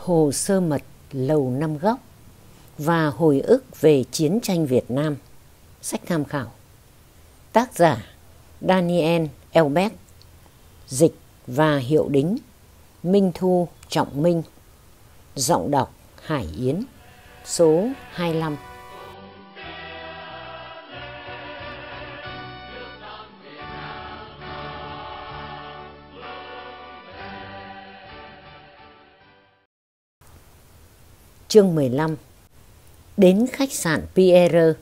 Hồ Sơ Mật Lầu Năm Góc và Hồi ức về chiến tranh Việt Nam. Sách tham khảo. Tác giả Daniel Elbeck Dịch và hiệu đính. Minh Thu, Trọng Minh. Giọng đọc Hải Yến. Số 25 Chương 15 Đến khách sạn Pierre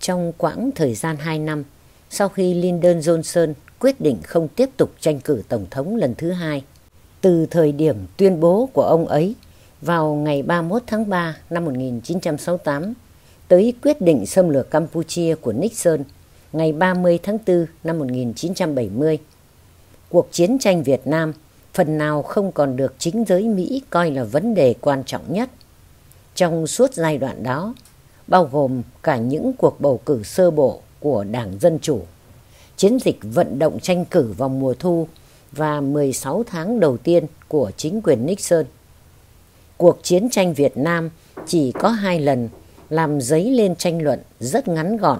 Trong quãng thời gian 2 năm, sau khi Lyndon Johnson quyết định không tiếp tục tranh cử Tổng thống lần thứ hai, từ thời điểm tuyên bố của ông ấy vào ngày 31 tháng 3 năm 1968 tới quyết định xâm lược Campuchia của Nixon ngày 30 tháng 4 năm 1970. Cuộc chiến tranh Việt Nam phần nào không còn được chính giới Mỹ coi là vấn đề quan trọng nhất. Trong suốt giai đoạn đó, bao gồm cả những cuộc bầu cử sơ bộ của Đảng Dân Chủ, chiến dịch vận động tranh cử vào mùa thu và 16 tháng đầu tiên của chính quyền Nixon. Cuộc chiến tranh Việt Nam chỉ có hai lần làm dấy lên tranh luận rất ngắn gọn.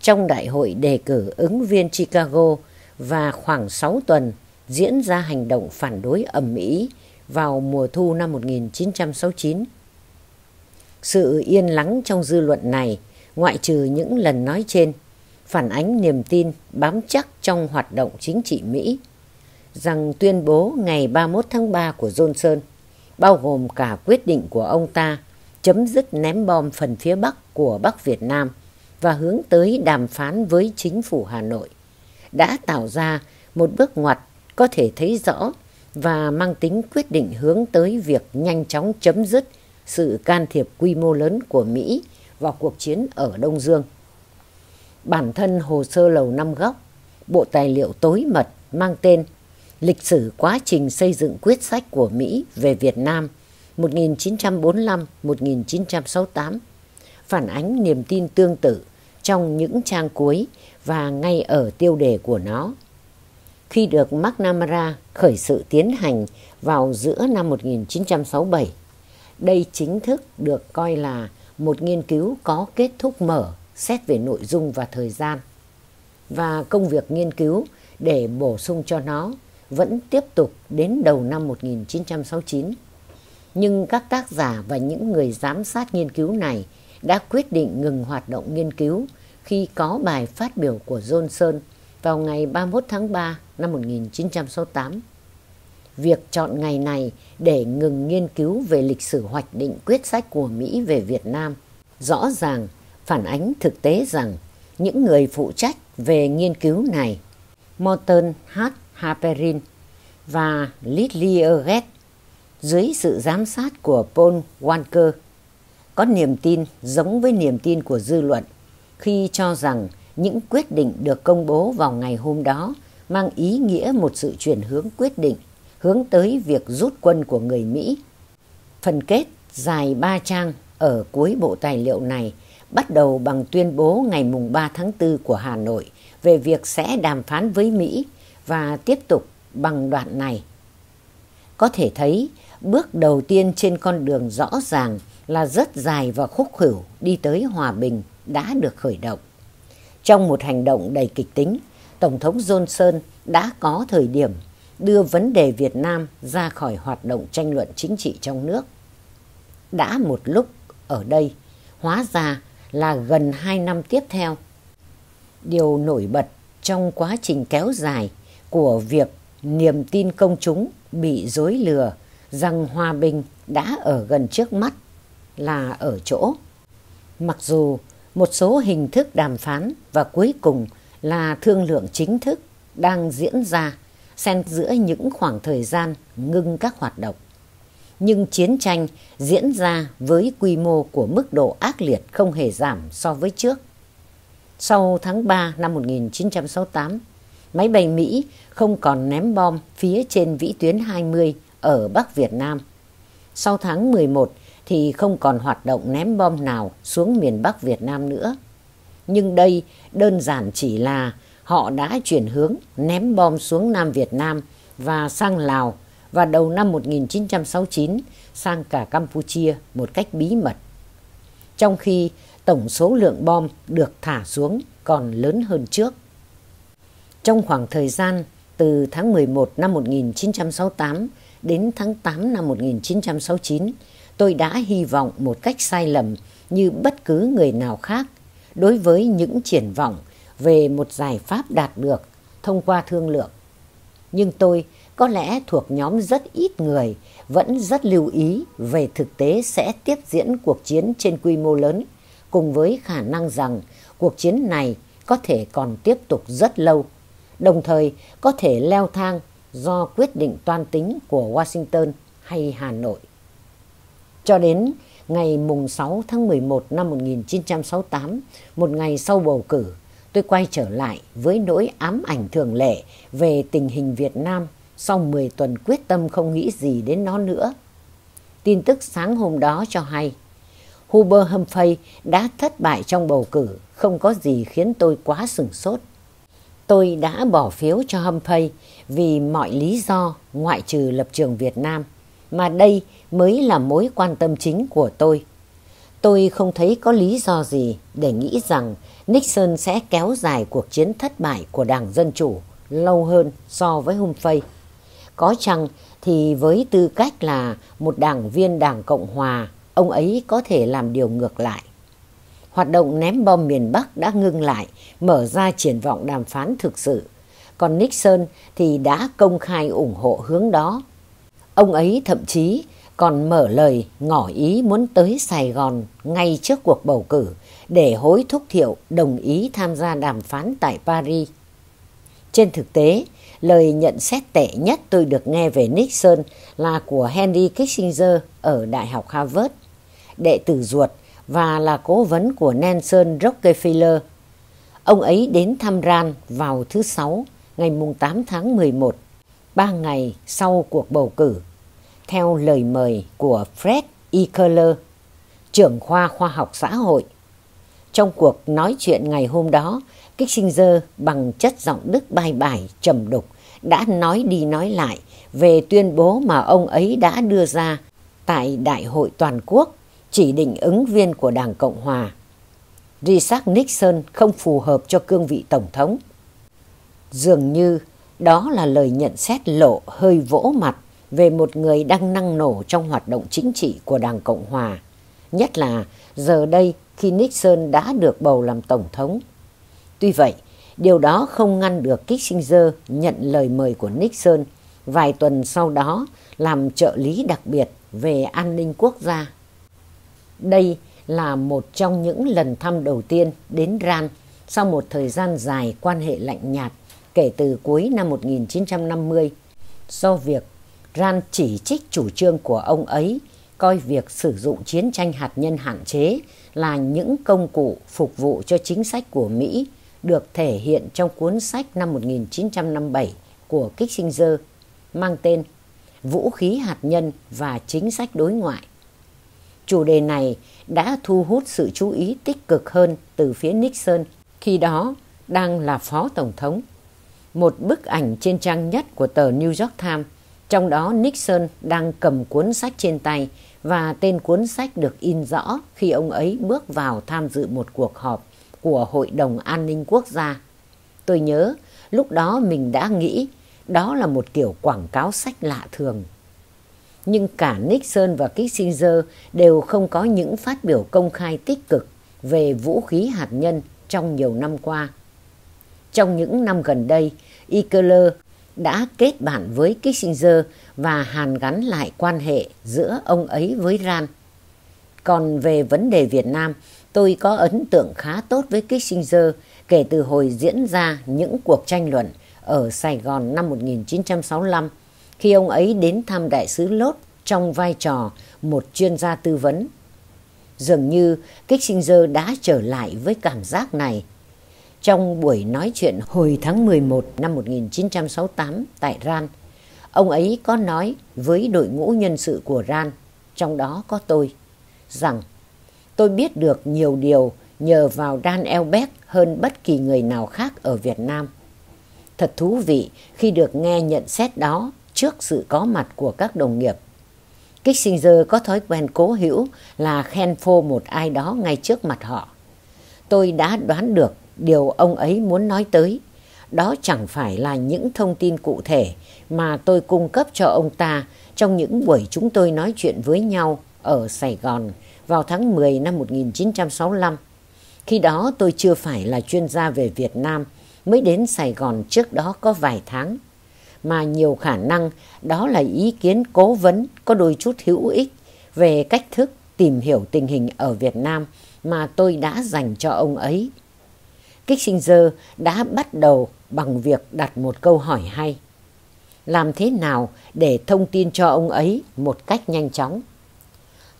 Trong đại hội đề cử ứng viên Chicago và khoảng 6 tuần diễn ra hành động phản đối ầm ĩ vào mùa thu năm 1969. Sự yên lắng trong dư luận này, ngoại trừ những lần nói trên, phản ánh niềm tin bám chắc trong hoạt động chính trị Mỹ, rằng tuyên bố ngày 31 tháng 3 của Johnson, bao gồm cả quyết định của ông ta chấm dứt ném bom phần phía Bắc của Bắc Việt Nam và hướng tới đàm phán với chính phủ Hà Nội, đã tạo ra một bước ngoặt có thể thấy rõ và mang tính quyết định hướng tới việc nhanh chóng chấm dứt sự can thiệp quy mô lớn của Mỹ vào cuộc chiến ở Đông Dương. Bản thân hồ sơ lầu năm góc, bộ tài liệu tối mật mang tên Lịch sử quá trình xây dựng quyết sách của Mỹ về Việt Nam 1945-1968 phản ánh niềm tin tương tự trong những trang cuối và ngay ở tiêu đề của nó khi được McNamara khởi sự tiến hành vào giữa năm 1967. Đây chính thức được coi là một nghiên cứu có kết thúc mở, xét về nội dung và thời gian. Và công việc nghiên cứu để bổ sung cho nó vẫn tiếp tục đến đầu năm 1969. Nhưng các tác giả và những người giám sát nghiên cứu này đã quyết định ngừng hoạt động nghiên cứu khi có bài phát biểu của Johnson vào ngày 31 tháng 3 năm 1968. Việc chọn ngày này để ngừng nghiên cứu về lịch sử hoạch định quyết sách của Mỹ về Việt Nam rõ ràng phản ánh thực tế rằng những người phụ trách về nghiên cứu này, Morton H. Harperin và Lidlier Gett, dưới sự giám sát của Paul Walker, có niềm tin giống với niềm tin của dư luận khi cho rằng những quyết định được công bố vào ngày hôm đó mang ý nghĩa một sự chuyển hướng quyết định, hướng tới việc rút quân của người Mỹ. Phần kết dài ba trang ở cuối bộ tài liệu này bắt đầu bằng tuyên bố ngày mùng 3 tháng 4 của Hà Nội về việc sẽ đàm phán với Mỹ và tiếp tục bằng đoạn này. Có thể thấy, bước đầu tiên trên con đường rõ ràng là rất dài và khúc khỉu đi tới hòa bình đã được khởi động. Trong một hành động đầy kịch tính, Tổng thống Johnson đã có thời điểm đưa vấn đề Việt Nam ra khỏi hoạt động tranh luận chính trị trong nước. Đã một lúc ở đây, hóa ra là gần hai năm tiếp theo. Điều nổi bật trong quá trình kéo dài của việc niềm tin công chúng bị dối lừa rằng hòa bình đã ở gần trước mắt là ở chỗ. Mặc dù một số hình thức đàm phán và cuối cùng là thương lượng chính thức đang diễn ra xen giữa những khoảng thời gian ngưng các hoạt động. Nhưng chiến tranh diễn ra với quy mô của mức độ ác liệt không hề giảm so với trước. Sau tháng 3 năm 1968, máy bay Mỹ không còn ném bom phía trên vĩ tuyến 20 ở Bắc Việt Nam. Sau tháng 11 thì không còn hoạt động ném bom nào xuống miền Bắc Việt Nam nữa. Nhưng đây đơn giản chỉ là họ đã chuyển hướng ném bom xuống Nam Việt Nam và sang Lào và đầu năm 1969 sang cả Campuchia một cách bí mật. Trong khi tổng số lượng bom được thả xuống còn lớn hơn trước. Trong khoảng thời gian từ tháng 11 năm 1968 đến tháng 8 năm 1969, tôi đã hy vọng một cách sai lầm như bất cứ người nào khác đối với những triển vọng về một giải pháp đạt được thông qua thương lượng. Nhưng tôi có lẽ thuộc nhóm rất ít người vẫn rất lưu ý về thực tế sẽ tiếp diễn cuộc chiến trên quy mô lớn cùng với khả năng rằng cuộc chiến này có thể còn tiếp tục rất lâu, đồng thời có thể leo thang do quyết định toan tính của Washington hay Hà Nội. Cho đến ngày mùng 6 tháng 11 năm 1968, một ngày sau bầu cử, tôi quay trở lại với nỗi ám ảnh thường lệ về tình hình Việt Nam sau 10 tuần quyết tâm không nghĩ gì đến nó nữa. Tin tức sáng hôm đó cho hay, Huber Humphrey đã thất bại trong bầu cử, không có gì khiến tôi quá sửng sốt. Tôi đã bỏ phiếu cho Humphrey vì mọi lý do ngoại trừ lập trường Việt Nam, mà đây mới là mối quan tâm chính của tôi. Tôi không thấy có lý do gì để nghĩ rằng Nixon sẽ kéo dài cuộc chiến thất bại của Đảng Dân Chủ lâu hơn so với Humphrey. Có chăng thì với tư cách là một đảng viên Đảng Cộng Hòa, ông ấy có thể làm điều ngược lại. Hoạt động ném bom miền Bắc đã ngưng lại, mở ra triển vọng đàm phán thực sự. Còn Nixon thì đã công khai ủng hộ hướng đó. Ông ấy thậm chí còn mở lời ngỏ ý muốn tới Sài Gòn ngay trước cuộc bầu cử để hối thúc Thiệu đồng ý tham gia đàm phán tại Paris. Trên thực tế, lời nhận xét tệ nhất tôi được nghe về Nixon là của Henry Kissinger ở Đại học Harvard, đệ tử ruột và là cố vấn của Nelson Rockefeller. Ông ấy đến thăm Ran vào thứ Sáu, ngày 8 tháng 11, ba ngày sau cuộc bầu cử, theo lời mời của Fred Ekerler, trưởng khoa khoa học xã hội. Trong cuộc nói chuyện ngày hôm đó, Kissinger bằng chất giọng đức bài bài trầm đục đã nói đi nói lại về tuyên bố mà ông ấy đã đưa ra tại Đại hội Toàn quốc chỉ định ứng viên của Đảng Cộng Hòa. Richard Nixon không phù hợp cho cương vị Tổng thống. Dường như đó là lời nhận xét lộ hơi vỗ mặt về một người đang năng nổ trong hoạt động chính trị của Đảng Cộng Hòa. Nhất là giờ đây khi Nixon đã được bầu làm Tổng thống. Tuy vậy, điều đó không ngăn được Kissinger nhận lời mời của Nixon vài tuần sau đó làm trợ lý đặc biệt về an ninh quốc gia. Đây là một trong những lần thăm đầu tiên đến Ran sau một thời gian dài quan hệ lạnh nhạt kể từ cuối năm 1950 do việc Ran chỉ trích chủ trương của ông ấy, coi việc sử dụng chiến tranh hạt nhân hạn chế là những công cụ phục vụ cho chính sách của Mỹ, được thể hiện trong cuốn sách năm 1957 của Kissinger, mang tên Vũ khí hạt nhân và chính sách đối ngoại. Chủ đề này đã thu hút sự chú ý tích cực hơn từ phía Nixon, khi đó đang là phó tổng thống. Một bức ảnh trên trang nhất của tờ New York Times, trong đó Nixon đang cầm cuốn sách trên tay và tên cuốn sách được in rõ khi ông ấy bước vào tham dự một cuộc họp của Hội đồng An ninh Quốc gia. Tôi nhớ lúc đó mình đã nghĩ đó là một kiểu quảng cáo sách lạ thường. Nhưng cả Nixon và Kissinger đều không có những phát biểu công khai tích cực về vũ khí hạt nhân trong nhiều năm qua. Trong những năm gần đây, Ekeler đã kết bạn với Kissinger và hàn gắn lại quan hệ giữa ông ấy với Ran. Còn về vấn đề Việt Nam, tôi có ấn tượng khá tốt với Kissinger kể từ hồi diễn ra những cuộc tranh luận ở Sài Gòn năm 1965 khi ông ấy đến thăm đại sứ Lốt trong vai trò một chuyên gia tư vấn. Dường như Kissinger đã trở lại với cảm giác này. Trong buổi nói chuyện hồi tháng 11 năm 1968 tại RAN, ông ấy có nói với đội ngũ nhân sự của RAN, trong đó có tôi, rằng tôi biết được nhiều điều nhờ vào Dan Elbeck hơn bất kỳ người nào khác ở Việt Nam. Thật thú vị khi được nghe nhận xét đó trước sự có mặt của các đồng nghiệp. Kissinger có thói quen cố hữu là khen phô một ai đó ngay trước mặt họ. Tôi đã đoán được điều ông ấy muốn nói tới. Đó chẳng phải là những thông tin cụ thể mà tôi cung cấp cho ông ta trong những buổi chúng tôi nói chuyện với nhau ở Sài Gòn vào tháng 10 năm 1965. Khi đó tôi chưa phải là chuyên gia về Việt Nam, mới đến Sài Gòn trước đó có vài tháng. Mà nhiều khả năng đó là ý kiến cố vấn có đôi chút hữu ích về cách thức tìm hiểu tình hình ở Việt Nam mà tôi đã dành cho ông ấy. Kissinger đã bắt đầu bằng việc đặt một câu hỏi hay. Làm thế nào để thông tin cho ông ấy một cách nhanh chóng?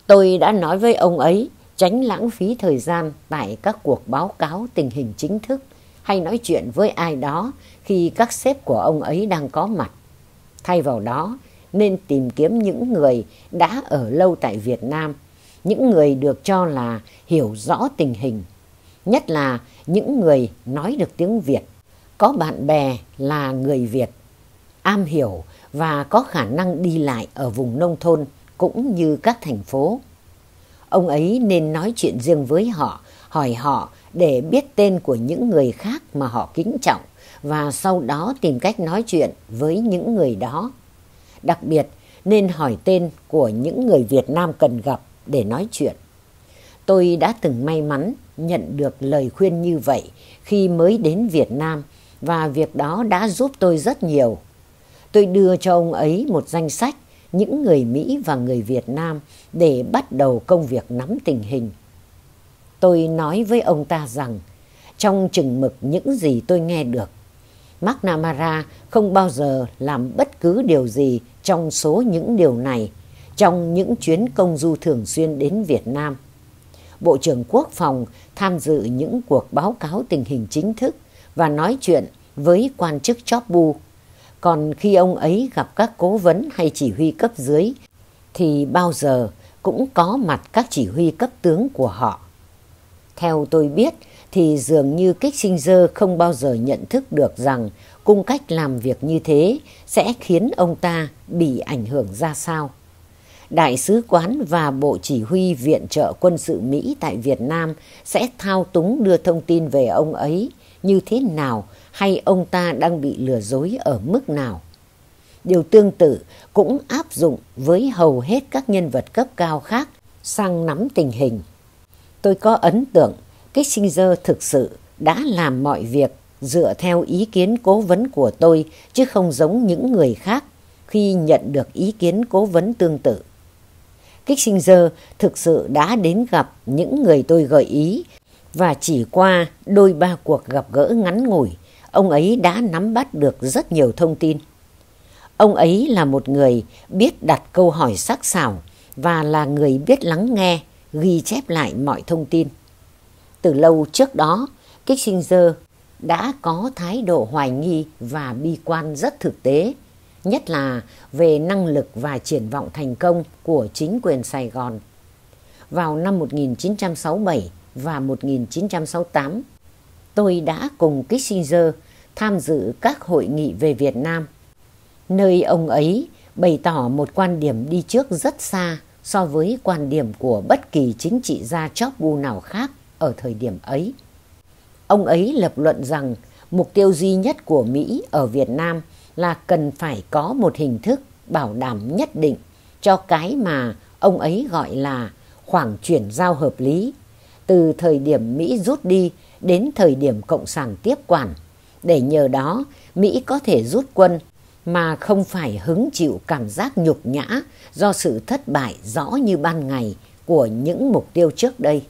Tôi đã nói với ông ấy tránh lãng phí thời gian tại các cuộc báo cáo tình hình chính thức hay nói chuyện với ai đó khi các sếp của ông ấy đang có mặt. Thay vào đó, nên tìm kiếm những người đã ở lâu tại Việt Nam, những người được cho là hiểu rõ tình hình, nhất là những người nói được tiếng Việt, có bạn bè là người Việt, am hiểu và có khả năng đi lại ở vùng nông thôn cũng như các thành phố. Ông ấy nên nói chuyện riêng với họ, hỏi họ để biết tên của những người khác mà họ kính trọng và sau đó tìm cách nói chuyện với những người đó. Đặc biệt nên hỏi tên của những người Việt Nam cần gặp để nói chuyện. Tôi đã từng may mắn nhận được lời khuyên như vậy khi mới đến Việt Nam và việc đó đã giúp tôi rất nhiều. Tôi đưa cho ông ấy một danh sách những người Mỹ và người Việt Nam để bắt đầu công việc nắm tình hình. Tôi nói với ông ta rằng trong chừng mực những gì tôi nghe được, McNamara không bao giờ làm bất cứ điều gì trong số những điều này trong những chuyến công du thường xuyên đến Việt Nam. Bộ trưởng Quốc phòng tham dự những cuộc báo cáo tình hình chính thức và nói chuyện với quan chức chóp bu. Còn khi ông ấy gặp các cố vấn hay chỉ huy cấp dưới, thì bao giờ cũng có mặt các chỉ huy cấp tướng của họ. Theo tôi biết, thì dường như Kissinger không bao giờ nhận thức được rằng cung cách làm việc như thế sẽ khiến ông ta bị ảnh hưởng ra sao. Đại sứ quán và Bộ Chỉ huy Viện trợ quân sự Mỹ tại Việt Nam sẽ thao túng đưa thông tin về ông ấy như thế nào hay ông ta đang bị lừa dối ở mức nào. Điều tương tự cũng áp dụng với hầu hết các nhân vật cấp cao khác sang nắm tình hình. Tôi có ấn tượng, Kissinger thực sự đã làm mọi việc dựa theo ý kiến cố vấn của tôi chứ không giống những người khác khi nhận được ý kiến cố vấn tương tự. Kissinger thực sự đã đến gặp những người tôi gợi ý và chỉ qua đôi ba cuộc gặp gỡ ngắn ngủi, ông ấy đã nắm bắt được rất nhiều thông tin. Ông ấy là một người biết đặt câu hỏi sắc sảo và là người biết lắng nghe, ghi chép lại mọi thông tin. Từ lâu trước đó, Kissinger đã có thái độ hoài nghi và bi quan rất thực tế, nhất là về năng lực và triển vọng thành công của chính quyền Sài Gòn. Vào năm 1967 và 1968, tôi đã cùng Kissinger tham dự các hội nghị về Việt Nam, nơi ông ấy bày tỏ một quan điểm đi trước rất xa so với quan điểm của bất kỳ chính trị gia chóp bu nào khác ở thời điểm ấy. Ông ấy lập luận rằng mục tiêu duy nhất của Mỹ ở Việt Nam là cần phải có một hình thức bảo đảm nhất định cho cái mà ông ấy gọi là khoảng chuyển giao hợp lý từ thời điểm Mỹ rút đi đến thời điểm Cộng sản tiếp quản, để nhờ đó Mỹ có thể rút quân mà không phải hứng chịu cảm giác nhục nhã do sự thất bại rõ như ban ngày của những mục tiêu trước đây.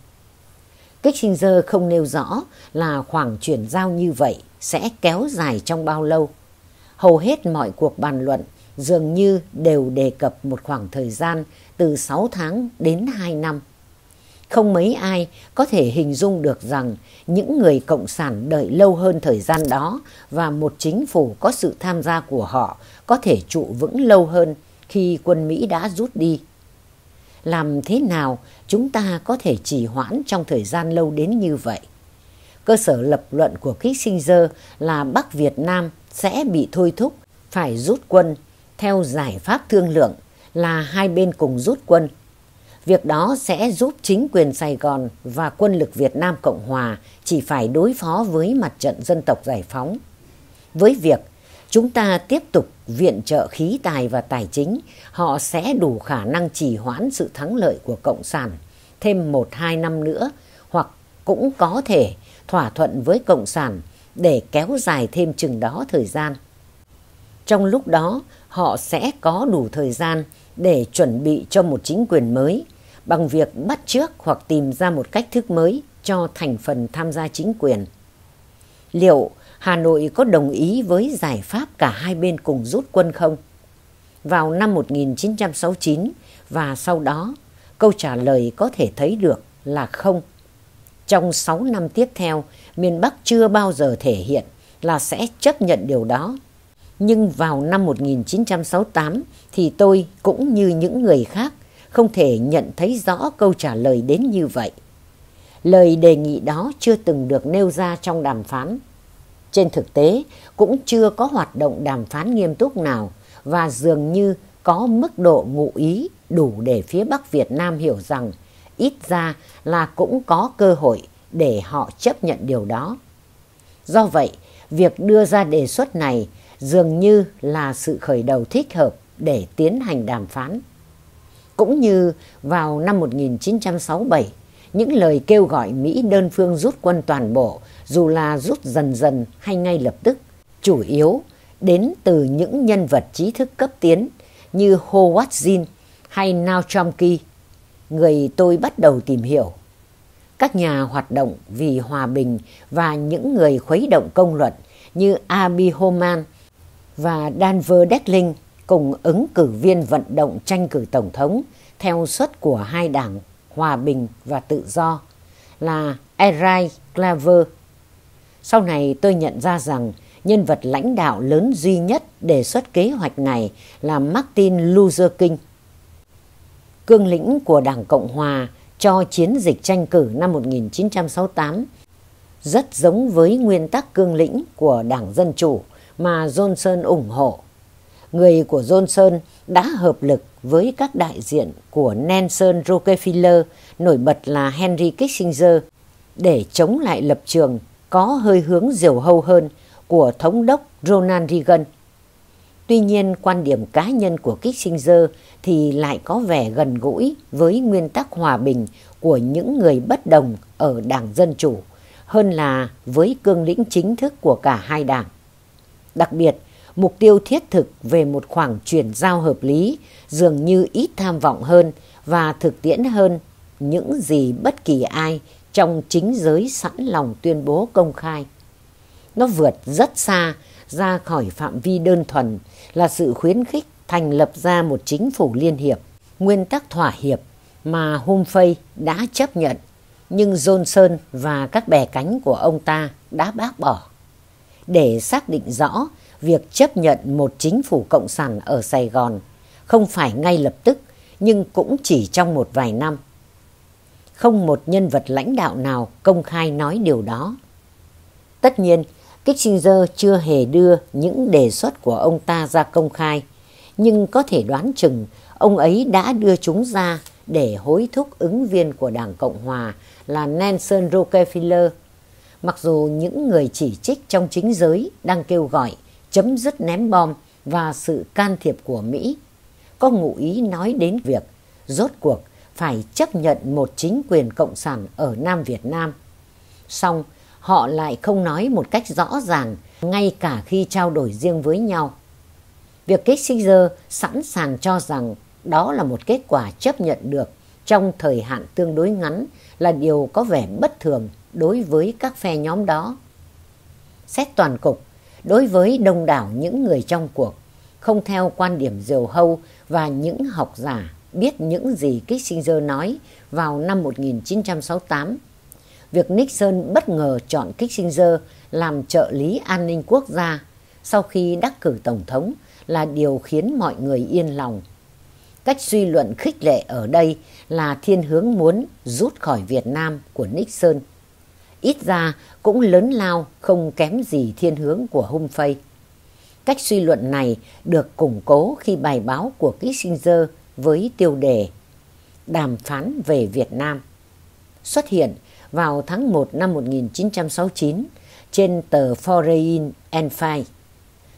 Kissinger không nêu rõ là khoảng chuyển giao như vậy sẽ kéo dài trong bao lâu. Hầu hết mọi cuộc bàn luận dường như đều đề cập một khoảng thời gian từ 6 tháng đến 2 năm. Không mấy ai có thể hình dung được rằng những người cộng sản đợi lâu hơn thời gian đó và một chính phủ có sự tham gia của họ có thể trụ vững lâu hơn khi quân Mỹ đã rút đi làm thế nào chúng ta có thể trì hoãn trong thời gian lâu đến như vậy. Cơ sở lập luận của Kissinger là Bắc Việt Nam sẽ bị thôi thúc phải rút quân theo giải pháp thương lượng là hai bên cùng rút quân. Việc đó sẽ giúp chính quyền Sài Gòn và quân lực Việt Nam Cộng Hòa chỉ phải đối phó với mặt trận dân tộc giải phóng. Với việc chúng ta tiếp tục viện trợ khí tài và tài chính, họ sẽ đủ khả năng trì hoãn sự thắng lợi của Cộng sản thêm một hai năm nữa hoặc cũng có thể thỏa thuận với Cộng sản để kéo dài thêm chừng đó thời gian. Trong lúc đó, họ sẽ có đủ thời gian để chuẩn bị cho một chính quyền mới bằng việc bắt chước hoặc tìm ra một cách thức mới cho thành phần tham gia chính quyền. Liệu Hà Nội có đồng ý với giải pháp cả hai bên cùng rút quân không? Vào năm 1969 và sau đó, câu trả lời có thể thấy được là không. Trong 6 năm tiếp theo, miền Bắc chưa bao giờ thể hiện là sẽ chấp nhận điều đó. Nhưng vào năm 1968 thì tôi cũng như những người khác không thể nhận thấy rõ câu trả lời đến như vậy. Lời đề nghị đó chưa từng được nêu ra trong đàm phán. Trên thực tế cũng chưa có hoạt động đàm phán nghiêm túc nào và dường như có mức độ ngụ ý đủ để phía Bắc Việt Nam hiểu rằng ít ra là cũng có cơ hội để họ chấp nhận điều đó. Do vậy, việc đưa ra đề xuất này dường như là sự khởi đầu thích hợp để tiến hành đàm phán. Cũng như vào năm 1967, những lời kêu gọi Mỹ đơn phương rút quân toàn bộ dù là rút dần dần hay ngay lập tức, chủ yếu đến từ những nhân vật trí thức cấp tiến như Howard Zinn hay Now Chomsky, người tôi bắt đầu tìm hiểu. Các nhà hoạt động vì hòa bình và những người khuấy động công luận như Abby Homan và Danver Detling cùng ứng cử viên vận động tranh cử tổng thống theo suất của hai đảng Hòa Bình và Tự Do là Erai Claver. Sau này tôi nhận ra rằng nhân vật lãnh đạo lớn duy nhất đề xuất kế hoạch này là Martin Luther King. Cương lĩnh của Đảng Cộng Hòa cho chiến dịch tranh cử năm 1968 rất giống với nguyên tắc cương lĩnh của Đảng Dân Chủ mà Johnson ủng hộ. Người của Johnson đã hợp lực với các đại diện của Nelson Rockefeller, nổi bật là Henry Kissinger, để chống lại lập trường có hơi hướng diều hâu hơn của thống đốc Ronald Reagan. Tuy nhiên, quan điểm cá nhân của Kissinger thì lại có vẻ gần gũi với nguyên tắc hòa bình của những người bất đồng ở Đảng Dân Chủ hơn là với cương lĩnh chính thức của cả hai đảng. Đặc biệt, mục tiêu thiết thực về một khoảng chuyển giao hợp lý dường như ít tham vọng hơn và thực tiễn hơn những gì bất kỳ ai trong chính giới sẵn lòng tuyên bố công khai. Nó vượt rất xa ra khỏi phạm vi đơn thuần là sự khuyến khích thành lập ra một chính phủ liên hiệp, nguyên tắc thỏa hiệp mà Humphrey đã chấp nhận, nhưng Johnson và các bè cánh của ông ta đã bác bỏ. Để xác định rõ việc chấp nhận một chính phủ cộng sản ở Sài Gòn không phải ngay lập tức nhưng cũng chỉ trong một vài năm. Không một nhân vật lãnh đạo nào công khai nói điều đó. Tất nhiên, Kissinger chưa hề đưa những đề xuất của ông ta ra công khai, nhưng có thể đoán chừng ông ấy đã đưa chúng ra để hối thúc ứng viên của Đảng Cộng Hòa là Nelson Rockefeller. Mặc dù những người chỉ trích trong chính giới đang kêu gọi chấm dứt ném bom và sự can thiệp của Mỹ, có ngụ ý nói đến việc rốt cuộc phải chấp nhận một chính quyền cộng sản ở Nam Việt Nam. Song họ lại không nói một cách rõ ràng ngay cả khi trao đổi riêng với nhau. Việc Kissinger sẵn sàng cho rằng đó là một kết quả chấp nhận được trong thời hạn tương đối ngắn là điều có vẻ bất thường đối với các phe nhóm đó. Xét toàn cục, đối với đông đảo những người trong cuộc, không theo quan điểm diều hâu và những học giả biết những gì Kissinger nói vào năm 1968. Việc Nixon bất ngờ chọn Kissinger làm trợ lý an ninh quốc gia sau khi đắc cử tổng thống là điều khiến mọi người yên lòng. Cách suy luận khích lệ ở đây là thiên hướng muốn rút khỏi Việt Nam của Nixon. Ít ra cũng lớn lao không kém gì thiên hướng của Humphrey. Cách suy luận này được củng cố khi bài báo của Kissinger với tiêu đề Đàm phán về Việt Nam xuất hiện vào tháng 1 năm 1969 trên tờ Foreign and Fight.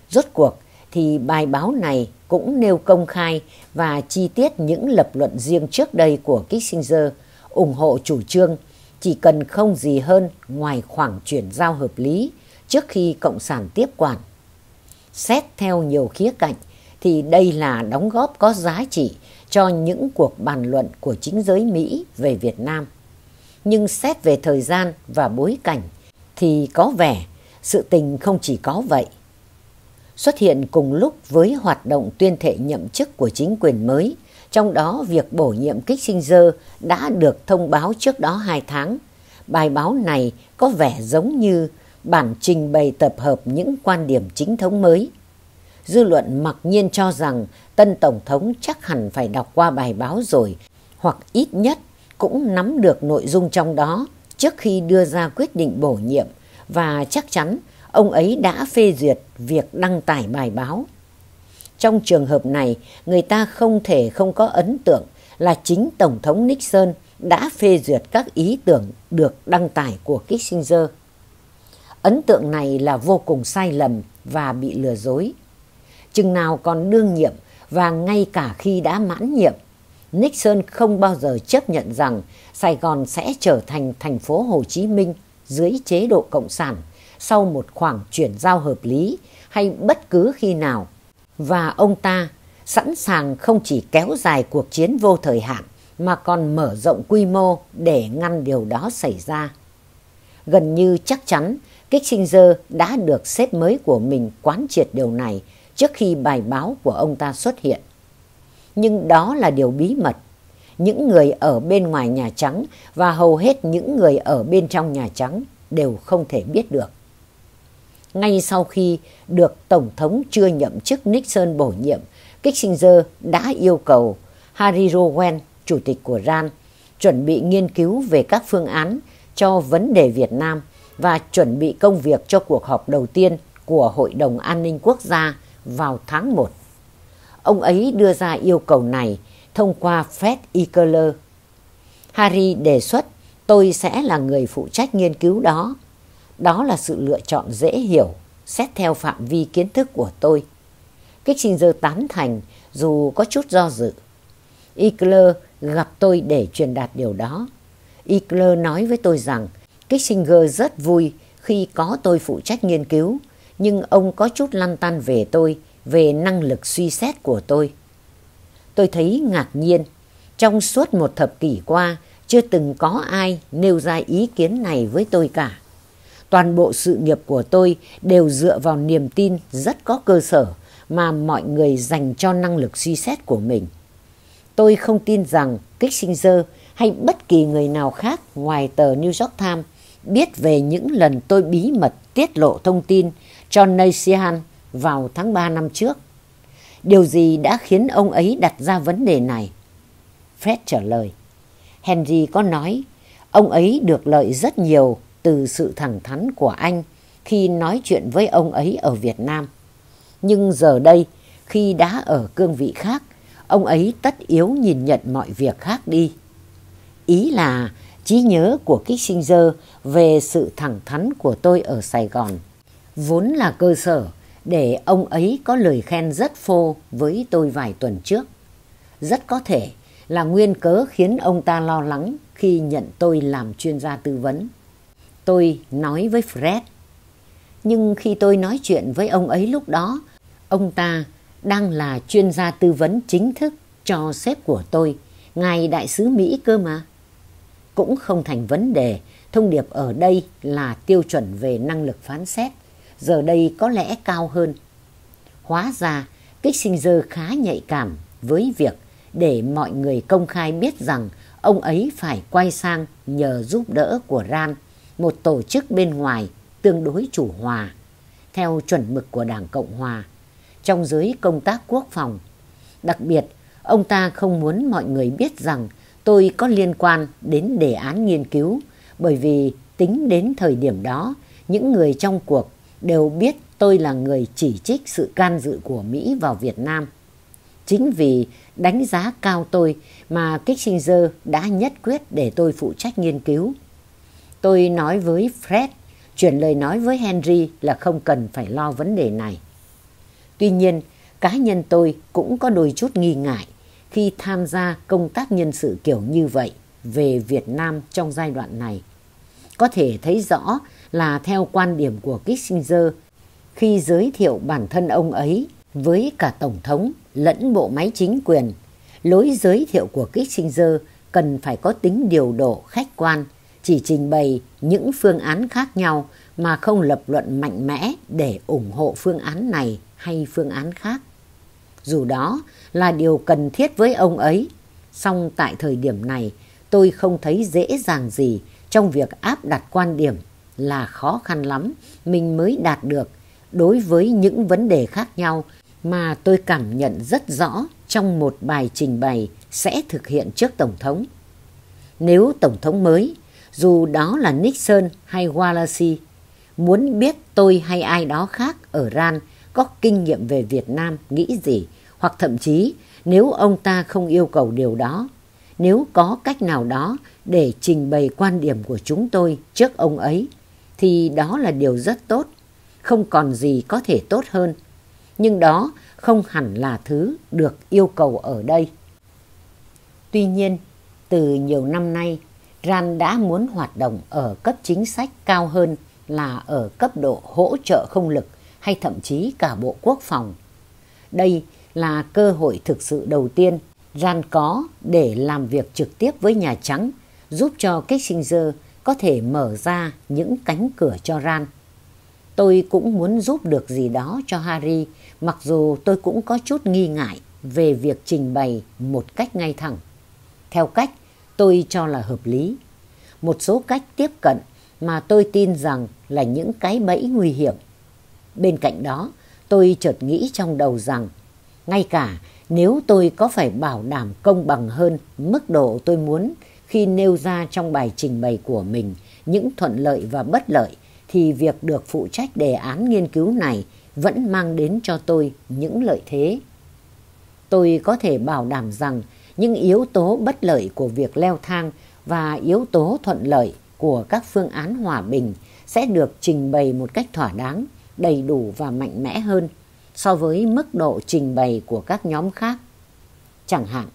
Rốt cuộc thì bài báo này cũng nêu công khai và chi tiết những lập luận riêng trước đây của Kissinger ủng hộ chủ trương, chỉ cần không gì hơn ngoài khoảng chuyển giao hợp lý trước khi Cộng sản tiếp quản. Xét theo nhiều khía cạnh thì đây là đóng góp có giá trị cho những cuộc bàn luận của chính giới Mỹ về Việt Nam. Nhưng xét về thời gian và bối cảnh thì có vẻ sự tình không chỉ có vậy. Xuất hiện cùng lúc với hoạt động tuyên thệ nhậm chức của chính quyền mới, trong đó việc bổ nhiệm kích sinh dơ đã được thông báo trước đó hai tháng. Bài báo này có vẻ giống như bản trình bày tập hợp những quan điểm chính thống mới. Dư luận mặc nhiên cho rằng tân Tổng thống chắc hẳn phải đọc qua bài báo rồi, hoặc ít nhất cũng nắm được nội dung trong đó trước khi đưa ra quyết định bổ nhiệm và chắc chắn ông ấy đã phê duyệt việc đăng tải bài báo. Trong trường hợp này, người ta không thể không có ấn tượng là chính Tổng thống Nixon đã phê duyệt các ý tưởng được đăng tải của Kissinger. Ấn tượng này là vô cùng sai lầm và bị lừa dối. Chừng nào còn đương nhiệm và ngay cả khi đã mãn nhiệm, Nixon không bao giờ chấp nhận rằng Sài Gòn sẽ trở thành thành phố Hồ Chí Minh dưới chế độ Cộng sản sau một khoảng chuyển giao hợp lý hay bất cứ khi nào. Và ông ta sẵn sàng không chỉ kéo dài cuộc chiến vô thời hạn mà còn mở rộng quy mô để ngăn điều đó xảy ra. Gần như chắc chắn Kissinger đã được sếp mới của mình quán triệt điều này trước khi bài báo của ông ta xuất hiện. Nhưng đó là điều bí mật. Những người ở bên ngoài Nhà Trắng và hầu hết những người ở bên trong Nhà Trắng đều không thể biết được. Ngay sau khi được Tổng thống chưa nhậm chức Nixon bổ nhiệm, Kissinger đã yêu cầu Harry Rowan, chủ tịch của RAN, chuẩn bị nghiên cứu về các phương án cho vấn đề Việt Nam và chuẩn bị công việc cho cuộc họp đầu tiên của Hội đồng An ninh Quốc gia vào tháng 1. Ông ấy đưa ra yêu cầu này thông qua Fred Eckler. Harry đề xuất tôi sẽ là người phụ trách nghiên cứu đó. Đó là sự lựa chọn dễ hiểu, xét theo phạm vi kiến thức của tôi. Kissinger tán thành dù có chút do dự. Eckler gặp tôi để truyền đạt điều đó. Eckler nói với tôi rằng Kissinger rất vui khi có tôi phụ trách nghiên cứu, nhưng ông có chút lăn tăn về tôi, về năng lực suy xét của tôi. Tôi thấy ngạc nhiên, trong suốt một thập kỷ qua, chưa từng có ai nêu ra ý kiến này với tôi cả. Toàn bộ sự nghiệp của tôi đều dựa vào niềm tin rất có cơ sở mà mọi người dành cho năng lực suy xét của mình. Tôi không tin rằng Kissinger hay bất kỳ người nào khác ngoài tờ New York Times biết về những lần tôi bí mật tiết lộ thông tin cho Nasihan vào tháng 3 năm trước. Điều gì đã khiến ông ấy đặt ra vấn đề này? Fred trả lời. Henry có nói ông ấy được lợi rất nhiều từ sự thẳng thắn của anh khi nói chuyện với ông ấy ở Việt Nam. Nhưng giờ đây, khi đã ở cương vị khác, ông ấy tất yếu nhìn nhận mọi việc khác đi. Ý là trí nhớ của Kissinger về sự thẳng thắn của tôi ở Sài Gòn vốn là cơ sở để ông ấy có lời khen rất phô với tôi vài tuần trước. Rất có thể là nguyên cớ khiến ông ta lo lắng khi nhận tôi làm chuyên gia tư vấn. Tôi nói với Fred. Nhưng khi tôi nói chuyện với ông ấy lúc đó, ông ta đang là chuyên gia tư vấn chính thức cho sếp của tôi, ngài đại sứ Mỹ cơ mà. Cũng không thành vấn đề, thông điệp ở đây là tiêu chuẩn về năng lực phán xét, giờ đây có lẽ cao hơn. Hóa ra, Kissinger khá nhạy cảm với việc để mọi người công khai biết rằng ông ấy phải quay sang nhờ giúp đỡ của RAN, một tổ chức bên ngoài tương đối chủ hòa, theo chuẩn mực của Đảng Cộng Hòa, trong giới công tác quốc phòng. Đặc biệt, ông ta không muốn mọi người biết rằng tôi có liên quan đến đề án nghiên cứu, bởi vì tính đến thời điểm đó, những người trong cuộc đều biết tôi là người chỉ trích sự can dự của Mỹ vào Việt Nam. Chính vì đánh giá cao tôi mà Kissinger đã nhất quyết để tôi phụ trách nghiên cứu. Tôi nói với Fred, chuyển lời nói với Henry là không cần phải lo vấn đề này. Tuy nhiên, cá nhân tôi cũng có đôi chút nghi ngại khi tham gia công tác nhân sự kiểu như vậy về Việt Nam trong giai đoạn này. Có thể thấy rõ là theo quan điểm của Kissinger khi giới thiệu bản thân ông ấy với cả Tổng thống lẫn bộ máy chính quyền, lối giới thiệu của Kissinger cần phải có tính điều độ khách quan, chỉ trình bày những phương án khác nhau mà không lập luận mạnh mẽ để ủng hộ phương án này hay phương án khác. Dù đó là điều cần thiết với ông ấy, song tại thời điểm này tôi không thấy dễ dàng gì trong việc áp đặt quan điểm là khó khăn lắm mình mới đạt được đối với những vấn đề khác nhau mà tôi cảm nhận rất rõ trong một bài trình bày sẽ thực hiện trước Tổng thống. Nếu Tổng thống mới, dù đó là Nixon hay Wallace, muốn biết tôi hay ai đó khác ở RAN có kinh nghiệm về Việt Nam nghĩ gì, hoặc thậm chí nếu ông ta không yêu cầu điều đó, nếu có cách nào đó để trình bày quan điểm của chúng tôi trước ông ấy, thì đó là điều rất tốt, không còn gì có thể tốt hơn. Nhưng đó không hẳn là thứ được yêu cầu ở đây. Tuy nhiên, từ nhiều năm nay, RAN đã muốn hoạt động ở cấp chính sách cao hơn là ở cấp độ hỗ trợ không lực hay thậm chí cả Bộ Quốc phòng. Đây là cơ hội thực sự đầu tiên RAN có để làm việc trực tiếp với Nhà Trắng, giúp cho Kissinger có thể mở ra những cánh cửa cho RAN. Tôi cũng muốn giúp được gì đó cho Harry, mặc dù tôi cũng có chút nghi ngại về việc trình bày một cách ngay thẳng. Theo cách tôi cho là hợp lý. Một số cách tiếp cận mà tôi tin rằng là những cái bẫy nguy hiểm. Bên cạnh đó, tôi chợt nghĩ trong đầu rằng, ngay cả nếu tôi có phải bảo đảm công bằng hơn mức độ tôi muốn khi nêu ra trong bài trình bày của mình những thuận lợi và bất lợi, thì việc được phụ trách đề án nghiên cứu này vẫn mang đến cho tôi những lợi thế. Tôi có thể bảo đảm rằng những yếu tố bất lợi của việc leo thang và yếu tố thuận lợi của các phương án hòa bình sẽ được trình bày một cách thỏa đáng, đầy đủ và mạnh mẽ hơn so với mức độ trình bày của các nhóm khác. Chẳng hạn,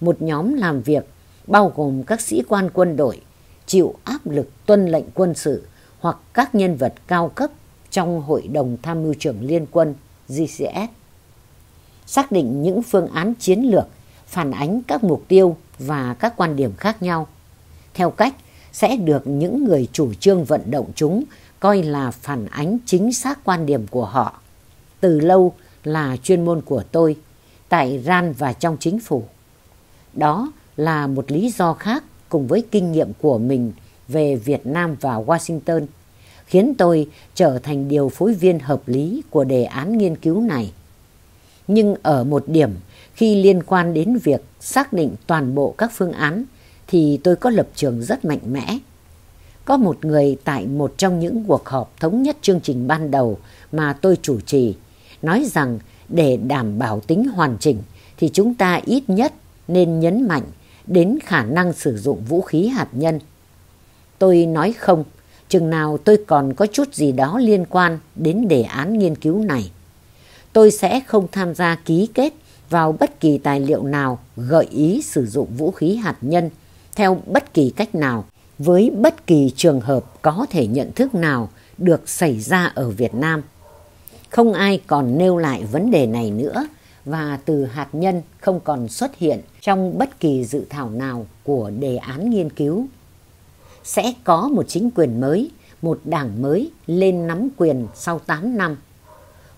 một nhóm làm việc bao gồm các sĩ quan quân đội chịu áp lực tuân lệnh quân sự hoặc các nhân vật cao cấp trong Hội đồng Tham mưu trưởng Liên quân GCS. Xác định những phương án chiến lược, phản ánh các mục tiêu và các quan điểm khác nhau. Theo cách sẽ được những người chủ trương vận động chúng coi là phản ánh chính xác quan điểm của họ. Từ lâu là chuyên môn của tôi, tại RAN và trong chính phủ. Đó là một lý do khác cùng với kinh nghiệm của mình về Việt Nam và Washington, khiến tôi trở thành điều phối viên hợp lý của đề án nghiên cứu này. Nhưng ở một điểm, khi liên quan đến việc xác định toàn bộ các phương án, thì tôi có lập trường rất mạnh mẽ. Có một người tại một trong những cuộc họp thống nhất chương trình ban đầu mà tôi chủ trì, nói rằng để đảm bảo tính hoàn chỉnh thì chúng ta ít nhất nên nhấn mạnh đến khả năng sử dụng vũ khí hạt nhân. Tôi nói không, chừng nào tôi còn có chút gì đó liên quan đến đề án nghiên cứu này. Tôi sẽ không tham gia ký kết vào bất kỳ tài liệu nào gợi ý sử dụng vũ khí hạt nhân theo bất kỳ cách nào với bất kỳ trường hợp có thể nhận thức nào được xảy ra ở Việt Nam. Không ai còn nêu lại vấn đề này nữa và từ hạt nhân không còn xuất hiện trong bất kỳ dự thảo nào của đề án nghiên cứu. Sẽ có một chính quyền mới, một đảng mới lên nắm quyền sau 8 năm.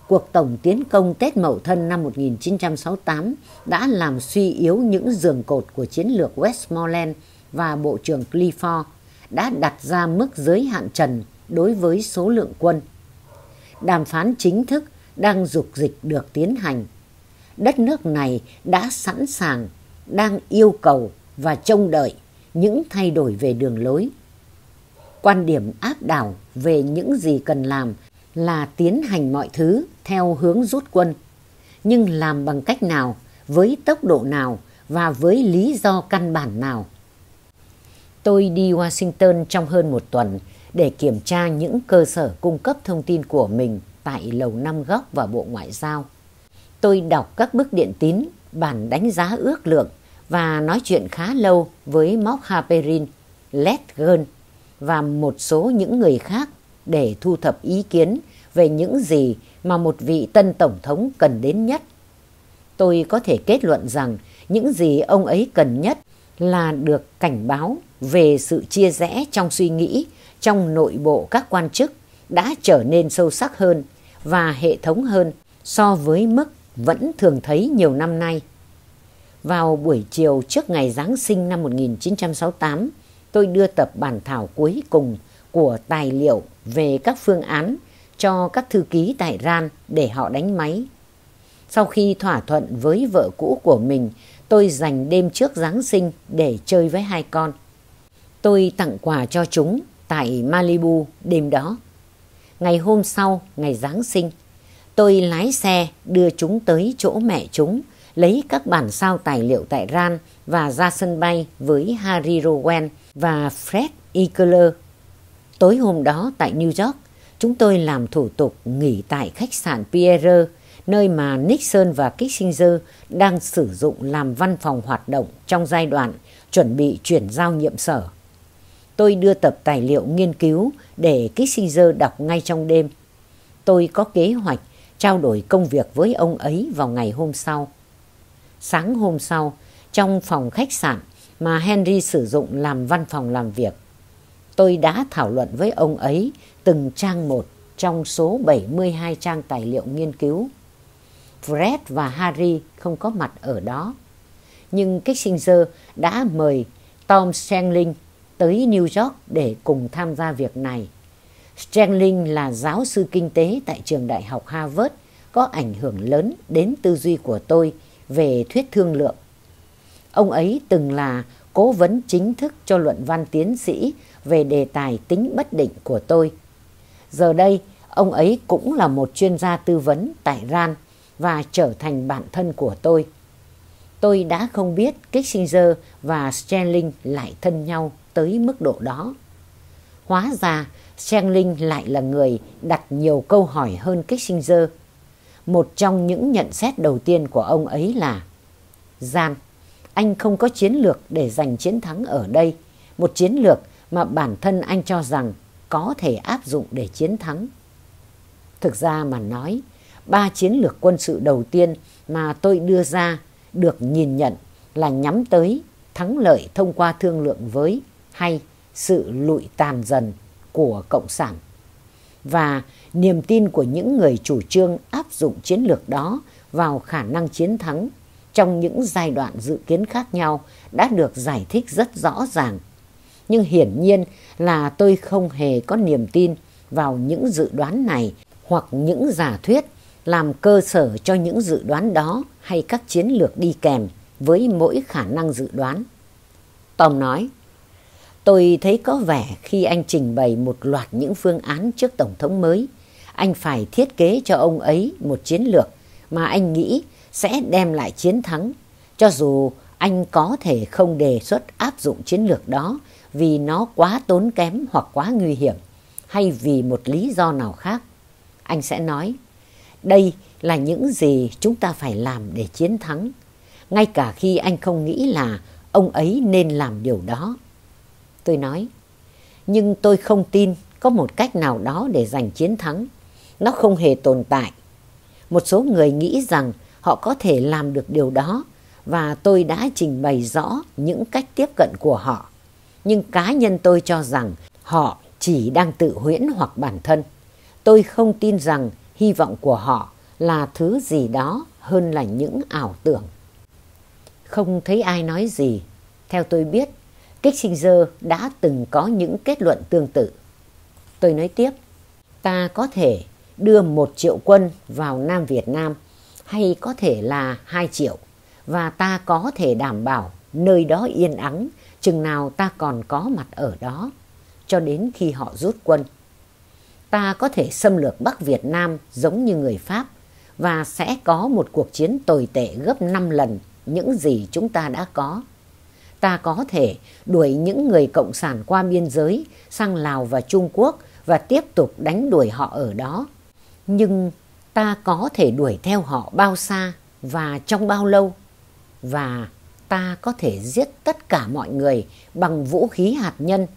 Cuộc tổng tiến công Tết Mậu Thân năm 1968 đã làm suy yếu những giường cột của chiến lược Westmoreland và Bộ trưởng Clifford đã đặt ra mức giới hạn trần đối với số lượng quân. Đàm phán chính thức đang dục dịch được tiến hành đất nước này đã sẵn sàng, đang yêu cầu và trông đợi những thay đổi về đường lối. Quan điểm áp đảo về những gì cần làm là tiến hành mọi thứ theo hướng rút quân. Nhưng làm bằng cách nào, với tốc độ nào và với lý do căn bản nào? Tôi đi Washington trong hơn một tuần để kiểm tra những cơ sở cung cấp thông tin của mình tại Lầu Năm Góc và Bộ Ngoại giao. Tôi đọc các bức điện tín, bản đánh giá ước lượng và nói chuyện khá lâu với Móc Haperin, Led Gern và một số những người khác để thu thập ý kiến về những gì mà một vị tân tổng thống cần đến nhất. Tôi có thể kết luận rằng những gì ông ấy cần nhất là được cảnh báo về sự chia rẽ trong suy nghĩ trong nội bộ các quan chức đã trở nên sâu sắc hơn và hệ thống hơn so với mức vẫn thường thấy nhiều năm nay. Vào buổi chiều trước ngày Giáng sinh năm 1968, tôi đưa tập bản thảo cuối cùng của tài liệu về các phương án cho các thư ký tại RAN để họ đánh máy. Sau khi thỏa thuận với vợ cũ của mình, tôi dành đêm trước Giáng sinh để chơi với hai con. Tôi tặng quà cho chúng tại Malibu đêm đó. Ngày hôm sau, ngày Giáng sinh, tôi lái xe đưa chúng tới chỗ mẹ chúng, lấy các bản sao tài liệu tại RAN và ra sân bay với Harry Rowan và Fred Ekeler. Tối hôm đó tại New York, chúng tôi làm thủ tục nghỉ tại khách sạn Pierre, nơi mà Nixon và Kissinger đang sử dụng làm văn phòng hoạt động trong giai đoạn chuẩn bị chuyển giao nhiệm sở. Tôi đưa tập tài liệu nghiên cứu để Kissinger đọc ngay trong đêm. Tôi có kế hoạch trao đổi công việc với ông ấy vào ngày hôm sau. Sáng hôm sau, trong phòng khách sạn mà Henry sử dụng làm văn phòng làm việc, tôi đã thảo luận với ông ấy từng trang một trong số 72 trang tài liệu nghiên cứu. Fred và Harry không có mặt ở đó. Nhưng Kissinger đã mời Tom Stanley tới New York để cùng tham gia việc này. Stanley là giáo sư kinh tế tại trường đại học Harvard, có ảnh hưởng lớn đến tư duy của tôi về thuyết thương lượng. Ông ấy từng là cố vấn chính thức cho luận văn tiến sĩ về đề tài tính bất định của tôi. Giờ đây, ông ấy cũng là một chuyên gia tư vấn tại RAN và trở thành bạn thân của tôi. Tôi đã không biết Kissinger và Sterling lại thân nhau tới mức độ đó. Hóa ra, Sterling lại là người đặt nhiều câu hỏi hơn Kissinger. Một trong những nhận xét đầu tiên của ông ấy là Gian, anh không có chiến lược để giành chiến thắng ở đây. Một chiến lược mà bản thân anh cho rằng có thể áp dụng để chiến thắng. Thực ra mà nói, ba chiến lược quân sự đầu tiên mà tôi đưa ra được nhìn nhận là nhắm tới thắng lợi thông qua thương lượng với hay sự lụi tàn dần của Cộng sản. Và niềm tin của những người chủ trương áp dụng chiến lược đó vào khả năng chiến thắng trong những giai đoạn dự kiến khác nhau đã được giải thích rất rõ ràng. Nhưng hiển nhiên là tôi không hề có niềm tin vào những dự đoán này hoặc những giả thuyết làm cơ sở cho những dự đoán đó hay các chiến lược đi kèm với mỗi khả năng dự đoán. Tom nói, tôi thấy có vẻ khi anh trình bày một loạt những phương án trước Tổng thống mới, anh phải thiết kế cho ông ấy một chiến lược mà anh nghĩ sẽ đem lại chiến thắng, cho dù anh có thể không đề xuất áp dụng chiến lược đó vì nó quá tốn kém hoặc quá nguy hiểm, hay vì một lý do nào khác. Anh sẽ nói, đây là những gì chúng ta phải làm để chiến thắng, ngay cả khi anh không nghĩ là ông ấy nên làm điều đó. Tôi nói, nhưng tôi không tin có một cách nào đó để giành chiến thắng. Nó không hề tồn tại. Một số người nghĩ rằng họ có thể làm được điều đó và tôi đã trình bày rõ những cách tiếp cận của họ. Nhưng cá nhân tôi cho rằng họ chỉ đang tự huyễn hoặc bản thân. Tôi không tin rằng hy vọng của họ là thứ gì đó hơn là những ảo tưởng. Không thấy ai nói gì. Theo tôi biết, Kissinger đã từng có những kết luận tương tự. Tôi nói tiếp, ta có thể đưa một triệu quân vào Nam Việt Nam, hay có thể là hai triệu, và ta có thể đảm bảo nơi đó yên ắng, chừng nào ta còn có mặt ở đó, cho đến khi họ rút quân. ta có thể xâm lược Bắc Việt Nam giống như người Pháp, và sẽ có một cuộc chiến tồi tệ gấp 5 lần những gì chúng ta đã có. Ta có thể đuổi những người Cộng sản qua biên giới sang Lào và Trung Quốc và tiếp tục đánh đuổi họ ở đó. Nhưng ta có thể đuổi theo họ bao xa và trong bao lâu. Và ta có thể giết tất cả mọi người bằng vũ khí hạt nhân.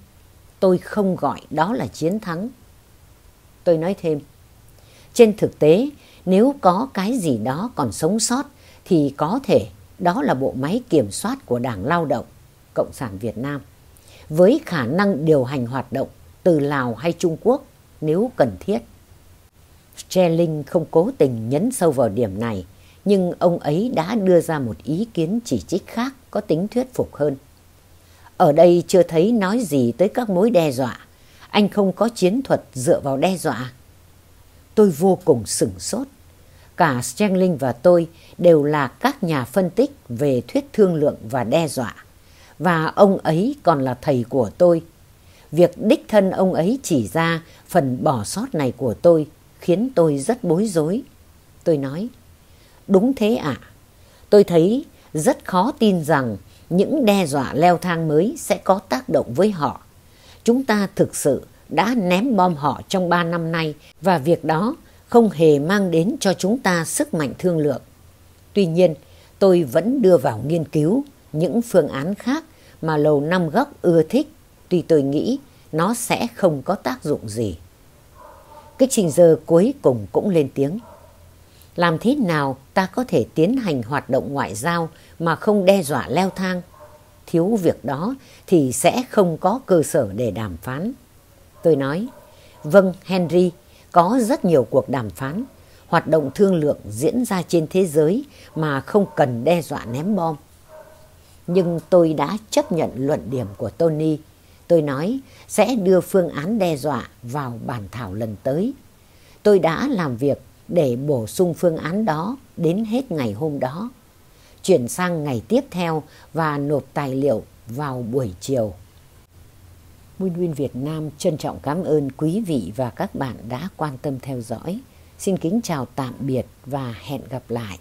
Tôi không gọi đó là chiến thắng. Tôi nói thêm, trên thực tế nếu có cái gì đó còn sống sót thì có thể đó là bộ máy kiểm soát của Đảng Lao động Cộng sản Việt Nam với khả năng điều hành hoạt động từ Lào hay Trung Quốc nếu cần thiết. Sterling không cố tình nhấn sâu vào điểm này, nhưng ông ấy đã đưa ra một ý kiến chỉ trích khác có tính thuyết phục hơn. Ở đây chưa thấy nói gì tới các mối đe dọa. Anh không có chiến thuật dựa vào đe dọa. Tôi vô cùng sửng sốt. Cả Sterling và tôi đều là các nhà phân tích về thuyết thương lượng và đe dọa. Và ông ấy còn là thầy của tôi. Việc đích thân ông ấy chỉ ra phần bỏ sót này của tôi khiến tôi rất bối rối. Tôi nói, đúng thế ạ. Tôi thấy rất khó tin rằng những đe dọa leo thang mới sẽ có tác động với họ. Chúng ta thực sự đã ném bom họ trong ba năm nay và việc đó không hề mang đến cho chúng ta sức mạnh thương lượng. Tuy nhiên, tôi vẫn đưa vào nghiên cứu những phương án khác mà Lầu Năm Góc ưa thích, tuy tôi nghĩ nó sẽ không có tác dụng gì cái trình giờ cuối cùng cũng lên tiếng. Làm thế nào ta có thể tiến hành hoạt động ngoại giao mà không đe dọa leo thang? Thiếu việc đó thì sẽ không có cơ sở để đàm phán. Tôi nói, vâng Henry, có rất nhiều cuộc đàm phán, hoạt động thương lượng diễn ra trên thế giới mà không cần đe dọa ném bom. Nhưng tôi đã chấp nhận luận điểm của Tony. Tôi nói, sẽ đưa phương án đe dọa vào bản thảo lần tới. Tôi đã làm việc để bổ sung phương án đó đến hết ngày hôm đó. Chuyển sang ngày tiếp theo và nộp tài liệu vào buổi chiều. Nguyên Nguyên Việt Nam trân trọng cảm ơn quý vị và các bạn đã quan tâm theo dõi. Xin kính chào tạm biệt và hẹn gặp lại.